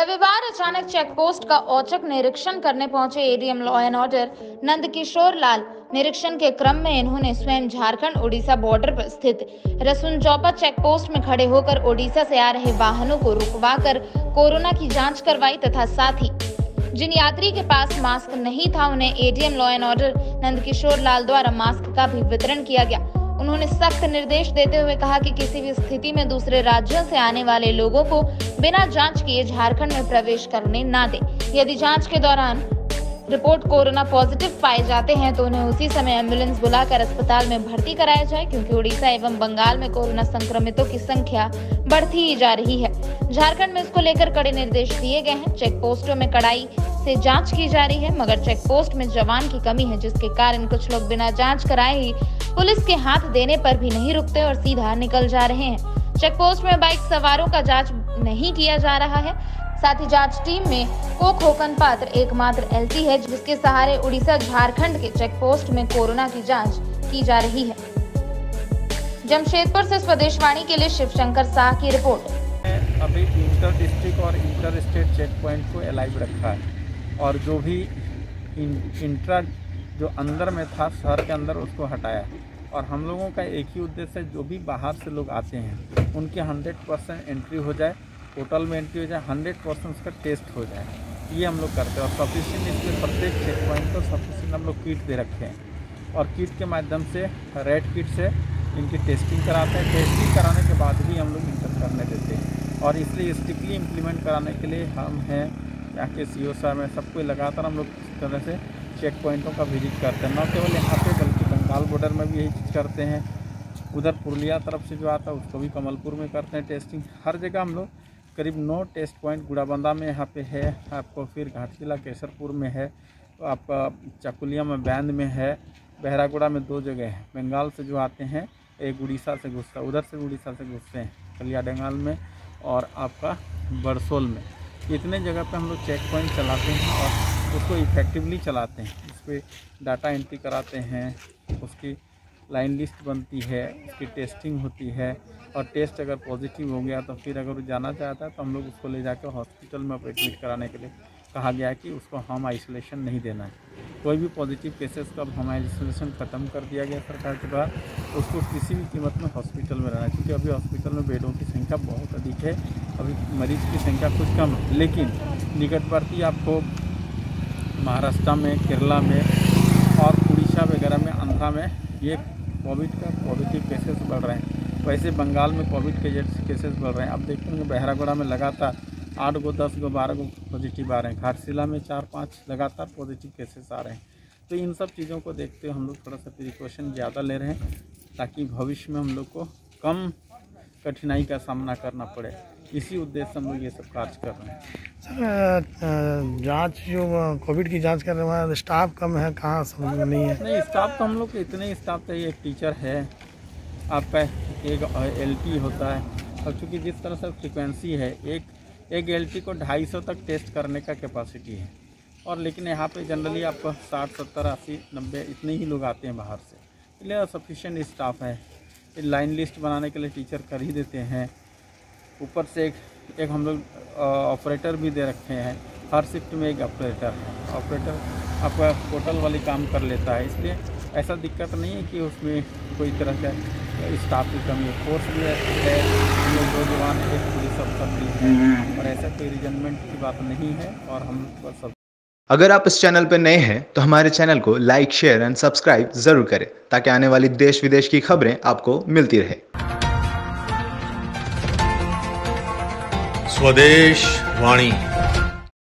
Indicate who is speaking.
Speaker 1: रविवार अचानक check post का औचक निरीक्षण करने पहुँचे ADM law and order Nand Kishore Lal. निरीक्षण के क्रम में इन्होंने स्वयं झारखंड ओडिशा बॉर्डर पर स्थित रसुनचौपा चेक पोस्ट में खड़े होकर ओडिशा से आ रहे वाहनों को रुकवाकर कोरोना की जाँच करवाई तथा साथ ही जिन यात्री के पास मास्क नहीं था, उन्हें ADM law and order Nandkishore Lal द्वारा मास्क का भी वितरण किया गया। उन्होंने सख्त निर्देश देते हुए कहा कि किसी भी स्थिति में दूसरे राज्यों से आने वाले लोगों को बिना जाँच किए झारखंड में प्रवेश करने ना दें। यदि जाँच के दौरान रिपोर्ट कोरोना पॉजिटिव पाए जाते हैं तो उन्हें उसी समय एंबुलेंस बुलाकर अस्पताल में भर्ती कराया जाए, क्योंकि उड़ीसा एवं बंगाल में कोरोना संक्रमितों की संख्या बढ़ती ही जा रही है। झारखंड में इसको लेकर कड़े निर्देश दिए गए हैं। चेक पोस्टों में कड़ाई से जाँच की जा रही है, मगर चेक पोस्ट में जवान की कमी है, जिसके कारण कुछ लोग बिना जाँच कराए ही पुलिस के हाथ देने पर भी नहीं रुकते और सीधा निकल जा रहे हैं। चेक पोस्ट में बाइक सवारों का जाँच नहीं किया जा रहा है। साथ ही जाँच टीम में को खोकन पात्र एकमात्र एलटी है, जिसके सहारे उड़ीसा झारखंड के चेक पोस्ट में कोरोना की जाँच की जा रही है। जमशेदपुर से स्वदेशवाणी के लिए शिवशंकर शाह की रिपोर्ट।
Speaker 2: अभी इंटर डिस्ट्रिक्ट और इंटर स्टेट चेक पॉइंट को अलाइव रखा है और जो भी इंट्रा जो अंदर में था, शहर के अंदर उसको हटाया। और हम लोगों का एक ही उद्देश्य है, जो भी बाहर से लोग आते हैं, उनके 100 परसेंट एंट्री हो जाए होटल में एंट्री हो जाए 100 परसेंट उसका टेस्ट हो जाए। ये हम लोग करते हैं। और सफिशियंट इसमें प्रत्येक चेक पॉइंट को सफिशियंट हम लोग किट दे रखे हैं। और किट के माध्यम से रेड किट से इनकी टेस्टिंग कराते हैं। टेस्टिंग कराने के बाद भी हम लोग इंटर करने देते हैं। और इसलिए स्ट्रिक्टली इम्प्लीमेंट कराने के लिए हम हैं यहाँ के सी ओ साहब में सबको लगातार हम लोग इस तरह से चेक पॉइंटों का विज़िट करते हैं। न केवल यहाँ पे, बल्कि बंगाल बॉर्डर में भी यही चीज़ करते हैं। उधर पुरलिया तरफ़ से जो आता है, उसको भी कमलपुर में करते हैं टेस्टिंग हर जगह हम लोग करीब नौ टेस्ट पॉइंट गुड़ाबंदा में यहाँ पे है। आपको फिर घाटशिला केसरपुर में है तो आपका चकुलिया में बैंद में है, बहरागुड़ा में दो जगह है। बंगाल से जो आते हैं एक उड़ीसा से घुसता उधर से उड़ीसा से घुसते हैं कलिया डंगाल में और आपका बरसोल में। इतने जगह पे हम लोग चेक पॉइंट चलाते हैं और उसको इफेक्टिवली चलाते हैं। उस पर डाटा एंट्री कराते हैं, उसकी लाइन लिस्ट बनती है, उसकी टेस्टिंग होती है और टेस्ट अगर पॉजिटिव हो गया तो फिर अगर वो जाना चाहता है तो हम लोग उसको ले जाकर हॉस्पिटल में एडमिट कराने के लिए कहा गया कि उसको होम आइसोलेशन नहीं देना है। कोई भी पॉजिटिव केसेस का होम आइसोलेशन ख़त्म कर दिया गया सरकार के द्वारा, उसको किसी भी कीमत में हॉस्पिटल में रहना है। क्योंकि अभी हॉस्पिटल में बेडों की संख्या बहुत अधिक है, अभी मरीज़ की संख्या कुछ कम है। लेकिन निकटवर्ती आपको महाराष्ट्र में, केरला में और उड़ीसा वगैरह में, आंध्रा में ये कोविड का पॉजिटिव केसेस बढ़ रहे हैं। वैसे बंगाल में कोविड के केसेस बढ़ रहे हैं। अब देखते हैं बहरागोड़ा में लगातार आठ गो, दस गो, बारह गो पॉजिटिव आ रहे हैं। घाटशिला में चार पाँच लगातार पॉजिटिव केसेस आ रहे हैं। तो इन सब चीज़ों को देखते हुए हम लोग थोड़ा सा प्रिकॉशन ज़्यादा ले रहे हैं ताकि भविष्य में हम लोग को कम कठिनाई का सामना करना पड़े। इसी उद्देश्य से हम लोग ये सब कार्य कर रहे हैं।
Speaker 3: सर जाँच जो कोविड की जाँच कर रहे हैं स्टाफ कम है कहाँ समझ में नहीं है?
Speaker 2: नहीं स्टाफ तो हम लोग के इतने स्टाफ चाहिए एक टीचर है आपका एक एलपी होता है। और चूँकि जिस तरह से फ्रिक्वेंसी है एक एक एलपी को 250 तक टेस्ट करने का कैपेसिटी है। और लेकिन यहाँ पे जनरली आपको साठ सत्तर अस्सी नब्बे इतने ही लोग आते हैं बाहर से। इसलिए सफिशेंट स्टाफ है। लाइन लिस्ट बनाने के लिए टीचर कर ही देते हैं। ऊपर से एक एक हम लोग ऑपरेटर भी दे रखे हैं। हर शिफ्ट में एक ऑपरेटर है। ऑपरेटर आपका पोर्टल वाली काम कर लेता है। इसलिए ऐसा दिक्कत नहीं है कि उसमें कोई तरह का स्टाफ की कमी है। फोर्स भी है दो जवान एक पुलिस अफसर भी है। और ऐसा कोई रिजनमेंट की बात नहीं है और हम सब
Speaker 4: अगर आप इस चैनल पर नए हैं तो हमारे चैनल को लाइक शेयर एंड सब्सक्राइब ज़रूर करें, ताकि आने वाली देश विदेश की खबरें आपको मिलती रहे।
Speaker 5: स्वदेश वाणी।